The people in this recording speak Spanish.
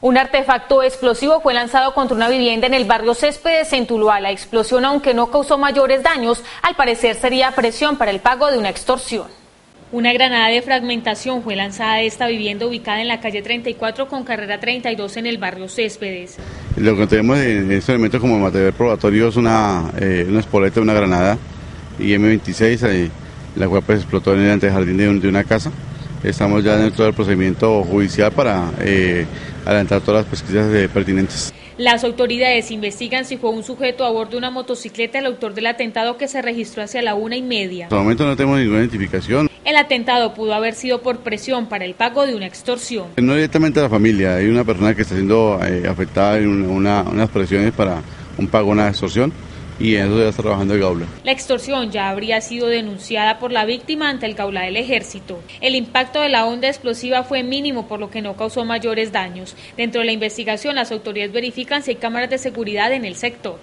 Un artefacto explosivo fue lanzado contra una vivienda en el barrio Céspedes en Tuluá. La explosión, aunque no causó mayores daños, al parecer sería presión para el pago de una extorsión. Una granada de fragmentación fue lanzada a esta vivienda ubicada en la calle 34 con carrera 32 en el barrio Céspedes. Lo que tenemos en este momento como material probatorio es una, eh, una espoleta, una granada y M26, eh, la cual pues, explotó en el antejardín de, de una casa. Estamos ya dentro del procedimiento judicial para eh, adelantar todas las pesquisas pertinentes. Las autoridades investigan si fue un sujeto a bordo de una motocicleta el autor del atentado que se registró hacia la una y media. Hasta el momento no tenemos ninguna identificación. El atentado pudo haber sido por presión para el pago de una extorsión. No directamente a la familia, hay una persona que está siendo eh, afectada en una, unas presiones para un pago, una extorsión y en eso ya está trabajando el Gaula. La extorsión ya habría sido denunciada por la víctima ante el Gaula del Ejército. El impacto de la onda explosiva fue mínimo, por lo que no causó mayores daños. Dentro de la investigación, las autoridades verifican si hay cámaras de seguridad en el sector.